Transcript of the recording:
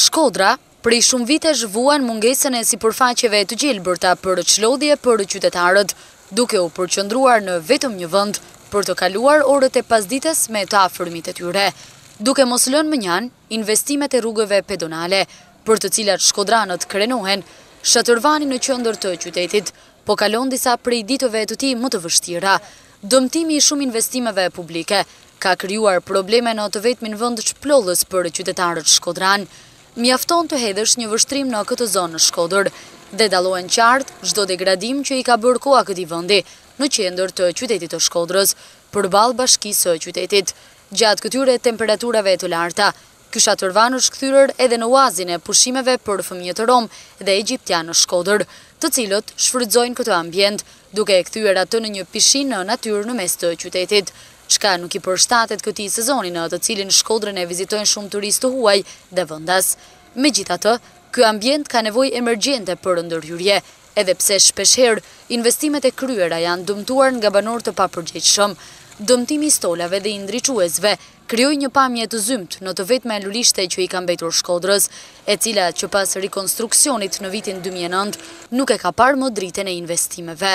Shkodra, prej shumë vitesh vuan mungesën e sipërfaqeve të gjelbërta për çlodhje për qytetarët, duke u përqendruar në vetëm një vend për të kaluar orët e pasdites me të afërmit e tyre, duke mos lënë mënjanë investimet e rrugëve pedonale, për të cilat shkodranët krenohen, shatërvani në qendër të qytetit, po kalon disa prej ditëve të tij më të vështira. Dëmtimi i shumë investimeve publike ka krijuar probleme në të vetmin vend çlodhës për qytetarët shkodranë. Mjafton të hedhësh një vështrim në këtë zonë në Shkodër dhe dallohen qartë çdo degradim që i ka bërë koha këtij vendi në qendër të qytetit të Shkodrës, përballë bashkisë së qytetit. Gjatë këtyre temperaturave të larta, Ky shatërvan është kthyer edhe në oazin e pushimeve për fëmijët romë dhe egjiptianë në Shkodër, të cilët shfrytëzojnë këtë ambient, duke e kthyer atë në një pishinë në natyrë në mes të qytetit. Çka nuk i përshtatet këtij sezoni në të cilin Shkodrën e vizitojnë shumë turistë të huaj dhe vendas. Megjithatë, ky ambient ka nevojë emergjente për ndërhyrje, edhe pse shpeshherë investimet e kryera janë dëmtuar nga banorë të papërgjegjshëm. Dëmtimi i stolave dhe i ndriçuesve krijon një pamje të zymtë në të vetmen lulishte që i ka mbetur Shkodrës, e cila që pas rikonstruksionit në vitin dy mijë e nëntë nuk e ka parë më dritën e investimeve.